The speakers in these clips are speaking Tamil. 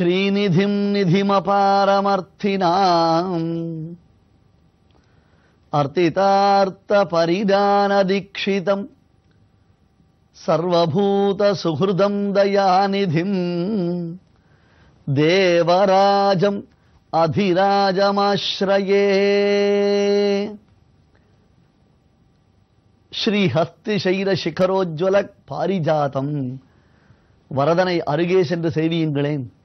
ஸ்ரீநிதிம் நிதிமபாரமர்த்தினாம் அர்த்திதார்த்த பரிதானதீட்சிதம் சர்வூதசுஹதம் தயாநிதிம் தேவராஜம் அதிராஜமாஸ்ரயே ஸ்ரீஹஸ்திசைரசிகரோஜ்வல பாரிஜாதம் வரதனை அருகே சென்று செய்தியுங்களேன்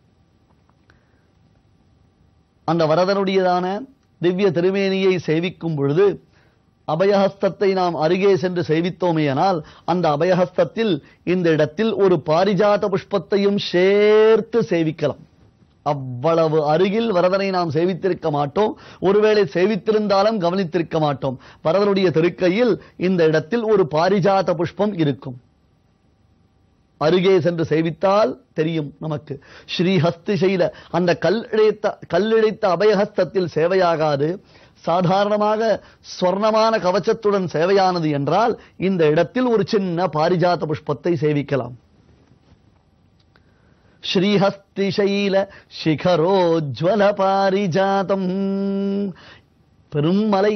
அந்த வரதனுடையதான திவ்ய திருமேனியை சேவிக்கும் பொழுது அபயஹஸ்தத்தை நாம் அருகே சென்று சேவித்தோமேயானால் அந்த அபயஹஸ்தத்தில் இந்த இடத்தில் ஒரு பாரிஜாத புஷ்பத்தையும் சேர்த்து சேவிக்கலாம். அவ்வளவு அருகில் வரதனை நாம் சேவித்திருக்க மாட்டோம். ஒருவேளை சேவித்திருந்தாலும் கவனித்திருக்க மாட்டோம். வரதனுடைய திருக்கையில் இந்த இடத்தில் ஒரு பாரிஜாத புஷ்பம் இருக்கும். அருகே சென்று சேவித்தால் தெரியும் நமக்கு. ஸ்ரீஹஸ்தி செய்த அந்த கல்லிழைத்த கல்லிழைத்த அபயஹஸ்தத்தில் சேவையாகாது. சாதாரணமாக ஸ்வர்ணமான கவச்சத்துடன் சேவையானது என்றால் இந்த இடத்தில் ஒரு சின்ன பாரிஜாத புஷ்பத்தை சேவிக்கலாம். ஸ்ரீஹஸ்திசைல சிகரோஜ்வல பாரிஜாதம். பெரும் மலை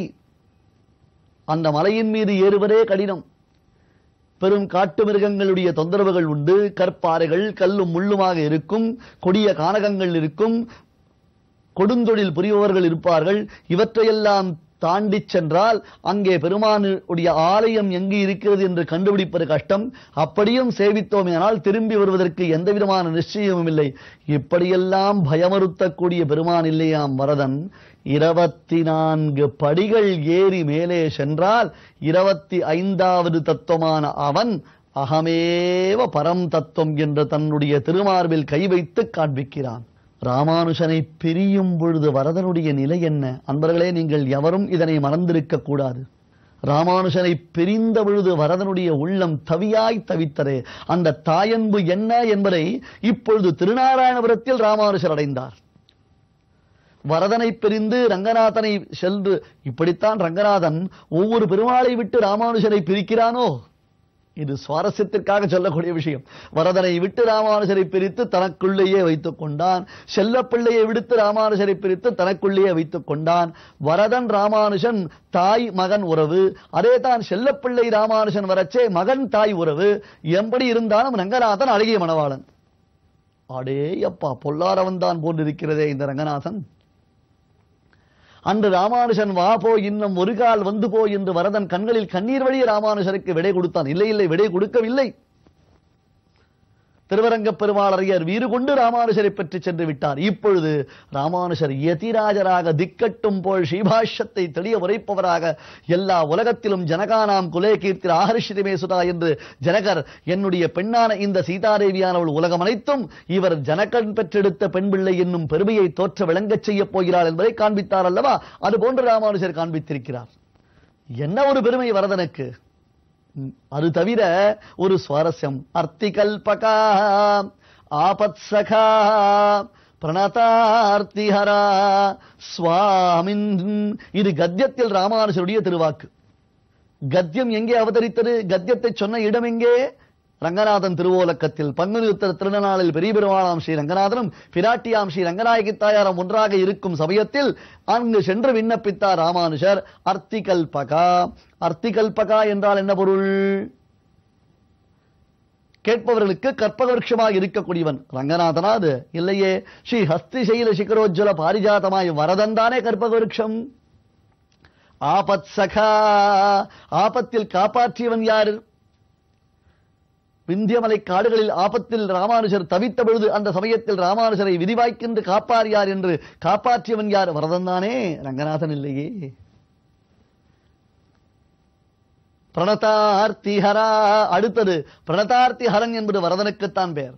அந்த மலையின் மீது ஏறுவதே கடினம். பெரும் காட்டு மிருகங்களுடைய தொந்தரவுகள் உண்டு. கற்பாறைகள் கல்லும் முள்ளுமாக இருக்கும். கொடிய கானகங்கள் இருக்கும். கொடுந்தொழில் புரிபவர்கள் இருப்பார்கள். இவற்றையெல்லாம் தாண்டிச் சென்றால் அங்கே பெருமானுடைய ஆலயம் எங்கு இருக்கிறது என்று கண்டுபிடிப்பது கஷ்டம். அப்படியும் சேவித்தோம் சேவித்தோமேனால் திரும்பி வருவதற்கு எந்த விதமான நிச்சயமும் இல்லை. இப்படியெல்லாம் பயமறுத்தக்கூடிய பெருமான் இல்லையாம் வரதன். இருபத்தி நான்கு படிகள் ஏறி மேலே சென்றால் இருபத்தி ஐந்தாவது தத்துவமான அவன் அகமேவ பரம் தத்துவம் என்று தன்னுடைய திருமார்பில் கை வைத்து காண்பிக்கிறான். ராமானுஷனை பிரியும் பொழுது வரதனுடைய நிலை என்ன? அன்பர்களே நீங்கள் எவரும் இதனை மறந்திருக்க கூடாது. ராமானுஷனை பிரிந்த பொழுது வரதனுடைய உள்ளம் தவியாய் தவித்தது. அந்த தாயன்பு என்ன என்பதை இப்பொழுது திருநாராயணபுரத்தில் ராமானுஷர் அடைந்தார். வரதனை பிரிந்து ரங்கநாதனை சென்று இப்படித்தான் ரங்கநாதன் ஒவ்வொரு பெருமாளை விட்டு ராமானுஜரை பிரிக்கிறானோ? இது சுவாரஸ்யத்திற்காக சொல்லக்கூடிய விஷயம். வரதனை விட்டு ராமானுஜரை பிரித்து தனக்குள்ளேயே வைத்துக் கொண்டான். செல்லப்பிள்ளையை விடுத்து ராமானுஜரை பிரித்து தனக்குள்ளேயே வைத்துக் கொண்டான். வரதன் ராமானுஜன் தாய் மகன் உறவு. அதே தான் செல்லப்பிள்ளை ராமானுஜன் வரச்சே மகன் தாய் உறவு. எப்படி இருந்தாலும் ரங்கநாதன் அழகிய மணவாளன். அடே அப்பா பொல்லாரவன் தான் போன்றிருக்கிறதே இந்த ரங்கநாதன். அன்று ராமானுஜன் வா போ இன்னும் ஒரு கால் வந்து போ என்று வரதன் கண்களில் கண்ணீர் வழிய ராமானுஜருக்கு விடை கொடுத்தான். இல்லை இல்லை விடை கொடுக்கவில்லை. திருவரங்கப் பெருமாளரையர் வீறு கொண்டு ராமானுஜரை பெற்று சென்று விட்டார். இப்பொழுது ராமானுஜர் யதிராஜராக திக்கட்டும் போல் ஸ்ரீபாஷ்யத்தை தெளிய உரைப்பவராக எல்லா உலகத்திலும் ஜனகானாம் குலே கீர்த்தி ஆகர்ஷிதமே சுதா என்று ஜனகர் என்னுடைய பெண்ணான இந்த சீதாதேவியானவள் உலகம் அனைத்தும் இவர் ஜனகன் பெற்றெடுத்த பெண் பிள்ளை என்னும் பெருமையை தோற்ற விளங்கச் செய்யப் போகிறார் என்பதை காண்பித்தார் அல்லவா? அது போன்று ராமானுஜர் காண்பித்திருக்கிறார். என்ன ஒரு பெருமை வரதனுக்கு? அது தவிர ஒரு சுவாரஸ்யம். அர்த்திகல்பகா ஆபத் சகா பிரணதார்த்திஹரா சுவாமின் இது கத்தியத்தில் ராமானுஜருடைய திருவாக்கு. கத்தியம் எங்கே அவதரித்தது? கத்தியத்தை சொன்ன இடம் எங்கே? ரங்கநாதன் திருவோலக்கத்தில் பங்குனி உத்தர திருநாளில் பெரிய பெருமாளாம் ஸ்ரீ ரங்கநாதனும் பிராட்டியாம் ஸ்ரீ ரங்கநாயகி தாயாரம் ஒன்றாக இருக்கும் சமயத்தில் அங்கு சென்று விண்ணப்பித்தார் ராமானுஷர் அர்த்திகல்பகா அர்த்திகல்பகா என்றால் என்ன பொருள்? கேட்பவர்களுக்கு கற்பகவருஷமாக இருக்கக்கூடியவன். ரங்கநாதனா அது இல்லையே. ஸ்ரீ ஹஸ்திசைல சிகரோஜ்வல பாரிஜாதமாய் வரதன் தானே விருட்சம் ஆபத் சகா. ஆபத்தில் காப்பாற்றியவன் யாரு? விந்தியமலை காடுகளில் ஆபத்தில் ராமானுஜர் தவித்த பொழுது அந்த சமயத்தில் ராமானுஜரை விதிவாய்க்கின்று காப்பார் யார் என்று காப்பாற்றியவன் யார்? வரதன் தானே ரங்கநாதன் இல்லையே. பிரணதார்த்தி ஹரா அடுத்தது பிரணதார்த்தி ஹரன் என்பது வரதனுக்குத்தான் பெயர்.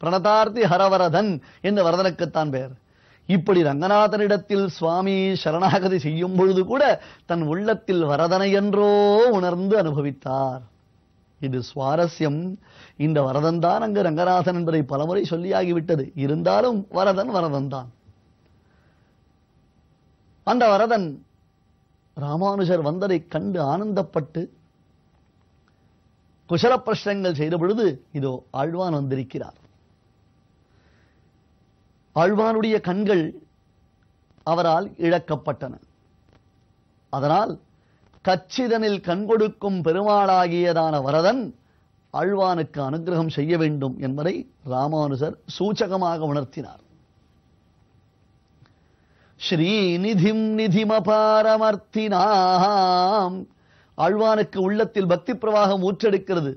பிரணதார்த்தி ஹரவரதன் என்று வரதனுக்குத்தான் பெயர். இப்படி ரங்கநாதனிடத்தில் சுவாமி சரணாகதி செய்யும் பொழுது கூட தன் உள்ளத்தில் வரதனை என்றோ உணர்ந்து அனுபவித்தார். இது சுவாரஸ்யம். இந்த வரதன் தான் அங்கு ரங்கநாதன் என்பதை பலமுறை சொல்லியாகிவிட்டது. இருந்தாலும் வரதன் வரதன் தான். அந்த வரதன் ராமானுஜர் வந்ததை கண்டு ஆனந்தப்பட்டு குசல பிரஷ்னங்கள் செய்த பொழுது இதோ ஆழ்வான் வந்திருக்கிறார். ஆழ்வானுடைய கண்கள் அவரால் இழக்கப்பட்டன. அதனால் கச்சிதனில் கண்கொடுக்கும் பெருமாளாகியதான வரதன் ஆழ்வானுக்கு அனுகிரகம் செய்ய வேண்டும் என்பதை ராமானுஜர் சூச்சகமாக உணர்த்தினார். ஸ்ரீநிதிம் நிதிமபாரமர்த்தினாம். ஆழ்வானுக்கு உள்ளத்தில் பக்தி பிரவாகம் ஊற்றெடுக்கிறது.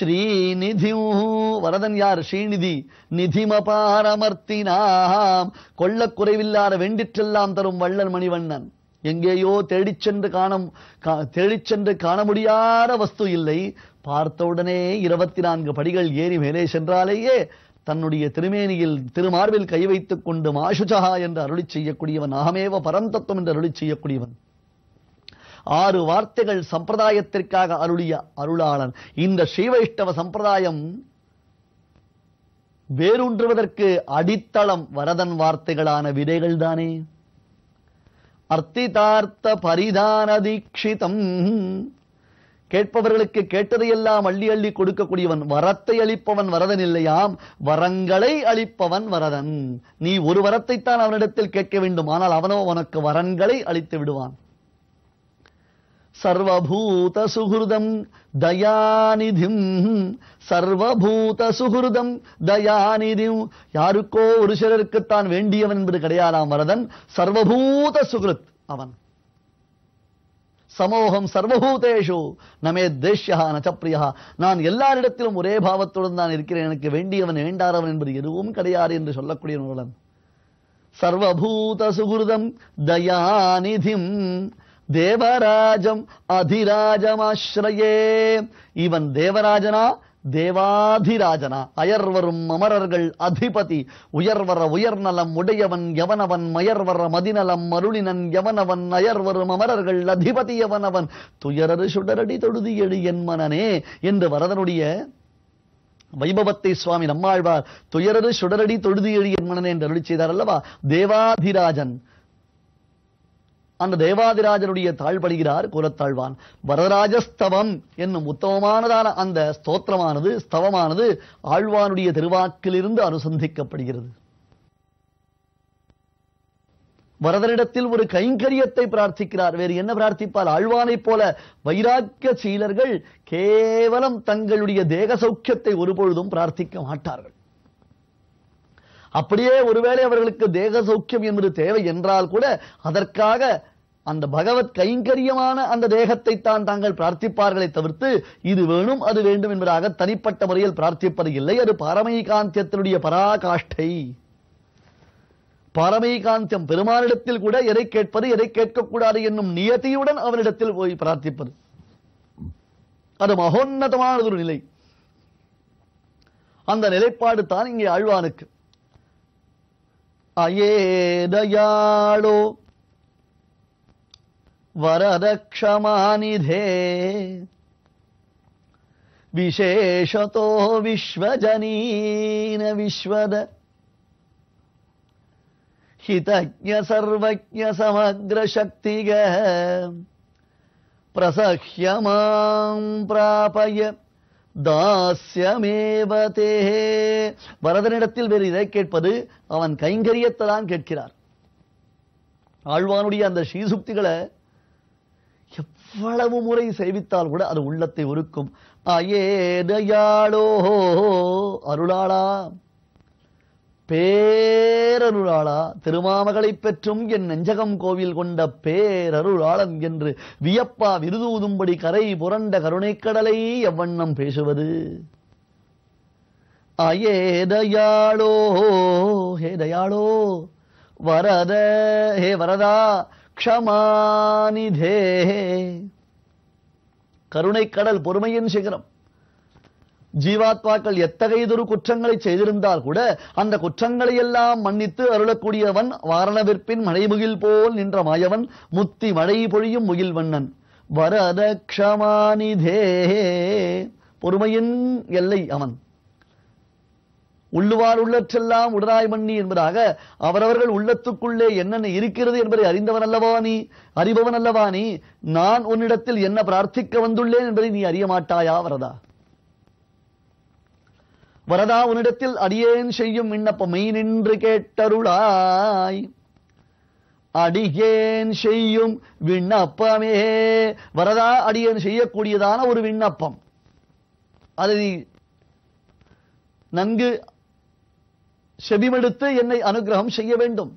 ஸ்ரீநிதி வரதன் யார்? ஸ்ரீநிதி நிதிமபாரமர்த்தினாம். கொள்ளக் குறைவில்லாத வெண்டிற்றெல்லாம் தரும் வள்ளல் மணிவண்ணன். எங்கேயோ தேடிச் சென்று காண கா- தேடிச் சென்று காண முடியாத வஸ்து இல்லை. பார்த்தவுடனே இருபத்தி நான்கு படிகள் ஏறி மேலே சென்றாலேயே தன்னுடைய திருமேனியில் திருமார்பில் கை வைத்துக் கொண்டு மாசுஜகா என்று அருளிச் செய்யக்கூடியவன் அகமேவ பரந்தத்துவம் என்று அருளி செய்யக்கூடியவன். ஆறு வார்த்தைகள் சம்பிரதாயத்திற்காக அருளிய அருளாளன். இந்த ஸ்ரீவைஷ்ணவ சம்பிரதாயம் வேரூன்றுவதற்கு அடித்தளம் வரதன் வார்த்தைகளான விதைகள் தானே அர்த்திதார்த்த பரிதான தீட்சிதம் கேட்பவர்களுக்கு கேட்டதையெல்லாம் அள்ளி அள்ளி கொடுக்கக்கூடியவன் வரத்தை அளிப்பவன் வரதன் இல்லையாம். வரங்களை அளிப்பவன் வரதன். நீ ஒரு வரத்தைத்தான் அவனிடத்தில் கேட்க வேண்டும் ஆனால் அவனோ உனக்கு வரன்களை அளித்து விடுவான். சர்வபூத சுகிருதம் தயாநிதிம். சர்வபூத சுகிருதம் தயாநிதிம். யாருக்கோ ஒரு சிலருக்குத்தான் வேண்டியவன் என்பது கிடையாதாம் வரதன். சர்வபூத சுகிருத் அவன். சமோகம் சர்வபூதேஷு. நமே தேஷ்யா நச்சப்பிரியா நான் எல்லாரிடத்திலும் ஒரே பாவத்துடன் தான் இருக்கிறேன். எனக்கு வேண்டியவன் வேண்டாரவன் என்பது எதுவும் கிடையாது என்று சொல்லக்கூடிய நூலன் சர்வபூத சுகிருதம் தயாநிதிம். தேவராஜம் அதிராஜமாஸ்ரயே இவன் தேவராஜனா? தேவாதிராஜனா. அயர்வரும் அமரர்கள் அதிபதி. உயர்வர உயர்நலம் உடையவன் எவனவன்? மயர்வர மதிநலம் அருளினன் எவனவன்? அயர்வரும் அமரர்கள் அதிபதி எவனவன்? துயரரு சுடரடி தொடுதி எழு என் மனனே என்று வரதனுடைய வைபவத்தை சுவாமி நம்மாழ்வார். துயரரு சுடரடி தொழுதி எழு என் மனனே என்று அருளி செய்தார் அல்லவா? தேவாதிராஜன். அந்த தேவாதிராஜனுடைய தாழ்படுகிறார் குலத்தாழ்வான். வரதராஜஸ்தவம் என்னும் உத்தமமானதான அந்த ஸ்தோத்திரமானது ஸ்தவமானது ஆழ்வானுடைய திருவாக்கிலிருந்து அனுசந்திக்கப்படுகிறது. வரதரிடத்தில் ஒரு கைங்கரியத்தை பிரார்த்திக்கிறார். வேறு என்ன பிரார்த்திப்பால் ஆழ்வானைப் போல வைராக்கிய சீலர்கள் கேவலம் தங்களுடைய தேக சௌக்கியத்தை ஒருபொழுதும் பிரார்த்திக்க மாட்டார்கள். அப்படியே ஒருவேளை அவர்களுக்கு தேக சௌக்கியம் என்பது தேவை என்றால் கூட அதற்காக அந்த பகவத் கைங்கரியமான அந்த தேகத்தை தான் தாங்கள் பிரார்த்திப்பார்களை தவிர்த்து இது வேணும் அது வேண்டும் என்பதாக தனிப்பட்ட முறையில் பிரார்த்திப்பது இல்லை. அது பரமைகாந்தியத்தினுடைய பராகாஷ்டை. பரமைகாந்தியம் பெருமானிடத்தில் கூட எதை கேட்பது எதை கேட்கக்கூடாது என்னும் நியதியுடன் அவனிடத்தில் போய் பிரார்த்திப்பது. அது மகோன்னதமானது ஒரு நிலை. அந்த நிலைப்பாடு தான் இங்கே ஆழ்வானுக்கு. अये दयालो वरदक्षमानिधे। विशेषतो विश्वजनीन विश्वद। हितज्ञ सर्वज्ञ समग्रशक्तिगः प्रसह्य मां प्रापय। தாஸ்யமேவதே வரதனிடத்தில் வேறு இதை கேட்பது அவன் கைங்கரியத்தை தான் கேட்கிறார். ஆழ்வானுடைய அந்த ஸ்ரீசுக்திகளை எவ்வளவு முறை சேவித்தால் கூட அது உள்ளத்தை உருக்கும். அயேதயாளோ அருளாளா. பேரருளாளா? திருமாமகளை பெற்றும் என் நெஞ்சகம் கோவில் கொண்ட பேரருளாளன் என்று வியப்பா விருதூதும்படி கரை புரண்ட கருணைக்கடலை எவ்வண்ணம் பேசுவது? அயே தயாளோ ஹே தயாளோ வரத ஹே வரதா க்ஷமானிதே கருணைக்கடல் பொறுமையின் சிகரம். ஜீவாத்மாக்கள் எத்தகையதொரு குற்றங்களை செய்திருந்தால் கூட அந்த குற்றங்களை எல்லாம் மன்னித்து அருளக்கூடியவன் வாரணவிற்பின் மழைமுகில் போல் நின்ற மாயவன் முத்தி மழை பொழியும் முகில் வண்ணன். வரத க்ஷமானிதே பொறுமையின் எல்லை அவன். உள்ளுவார் உள்ளற்றெல்லாம் உடனாய் மண்ணி என்பதாக அவரவர்கள் உள்ளத்துக்குள்ளே என்னென்ன இருக்கிறது என்பதை அறிந்தவன் அல்லவா நீ? அறிபவன் அல்லவா நீ? நான் உன்னிடத்தில் என்ன பிரார்த்திக்க வந்துள்ளேன் என்பதை நீ அறிய மாட்டாயா வரதா? வரதா உன்னிடத்தில் அடியேன் செய்யும் விண்ணப்பமை நின்று கேட்டருளாய். அடியேன் செய்யும் விண்ணப்பமே வரதா அடியேன் செய்யக்கூடியதான ஒரு விண்ணப்பம். அதை நன்கு செபிமெடுத்து என்னை அனுகிரகம் செய்ய வேண்டும்.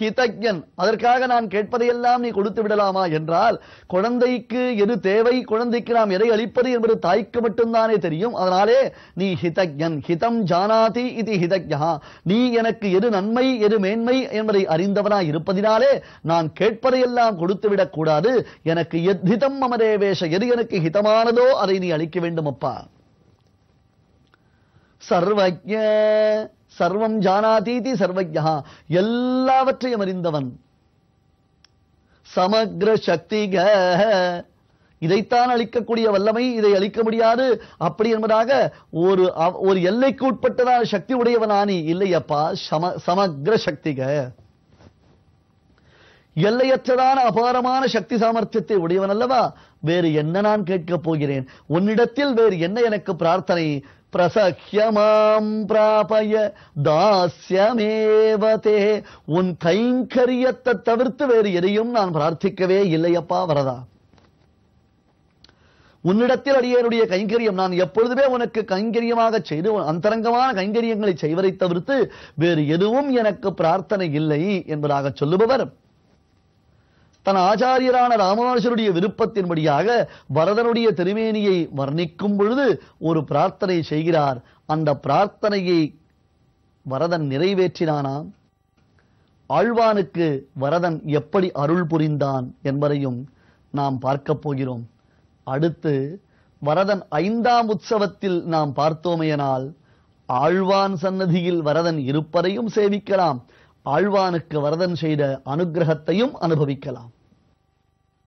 ஹிதஜன் அதற்காக நான் கேட்பதையெல்லாம் நீ கொடுத்து விடலாமா என்றால் குழந்தைக்கு எது தேவை குழந்தைக்கு நாம் எதை அளிப்பது என்பது தாய்க்கு மட்டும்தானே தெரியும். அதனாலே நீ ஹிதஜன் ஹிதம் ஜானாதி இது ஹிதஜா நீ எனக்கு எது நன்மை எது மேன்மை என்பதை அறிந்தவனாய் இருப்பதினாலே நான் கேட்பதையெல்லாம் கொடுத்து விடக் கூடாது எனக்கு எத்ஹிதம் மமதேவேஷ எது எனக்கு ஹிதமானதோ அதை நீ அளிக்க வேண்டும் அப்பா சர்வஜ சர்வம் ஜானாதீதி சர்வஜா எல்லாவற்றையும் அறிந்தவன். சமக்ர சக்திக. இதைத்தான் அளிக்கக்கூடிய வல்லமை இதை அளிக்க முடியாது. அப்படி என்பதாக ஒரு ஒரு எல்லைக்கு உட்பட்டதான சக்தி உடையவனானி. இல்லையப்பா சம சமக்ர சக்திக. எல்லையற்றதான அபாரமான சக்தி சாமர்த்தியத்தை உடையவன் அல்லவா? வேறு என்ன நான் கேட்கப் போகிறேன்? உன்னிடத்தில் வேறு என்ன எனக்கு பிரார்த்தனை? பிரசஹ்யமாம் பிராபய தாஸ்யமேவதே உன் கைங்கரியத்தை தவிர்த்து வேறு எதையும் நான் பிரார்த்திக்கவே இல்லையப்பா வரதா. உன்னிடத்தில் அடியனுடைய கைங்கரியம் நான் எப்பொழுதுமே உனக்கு கைங்கரியமாக செய்து அந்தரங்கமான கைங்கரியங்களை செய்வதை தவிர்த்து வேறு எதுவும் எனக்கு பிரார்த்தனை இல்லை என்பதாக சொல்லுபவர். தன் ஆச்சாரியரான ராமானுஜருடைய விருப்பத்தின்படியாக வரதனுடைய திருமேனியை வர்ணிக்கும் பொழுது ஒரு பிரார்த்தனை செய்கிறார். அந்த பிரார்த்தனையை வரதன் நிறைவேற்றினானாம். ஆழ்வானுக்கு வரதன் எப்படி அருள் புரிந்தான் என்பதையும் நாம் பார்க்கப் போகிறோம். அடுத்து வரதன் ஐந்தாம் உற்சவத்தில் நாம் பார்த்தோமையனால் ஆழ்வான் சன்னதியில் வரதன் இருப்பதையும் சேவிக்கலாம். ஆழ்வானுக்கு வரதன் செய்த அனுக்கிரகத்தையும் அனுபவிக்கலாம்.